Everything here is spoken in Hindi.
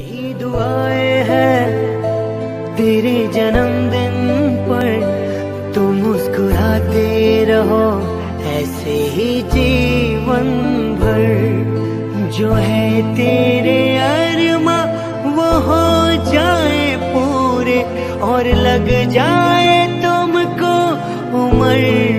यही दुआएँ हैं, तेरे जन्मदिन पर तुम मुस्कुराते रहो। ऐसे ही जीवन भर जो है तेरे अरमा, वो हो जाए पूरे। और लग जाए तुमको उम्र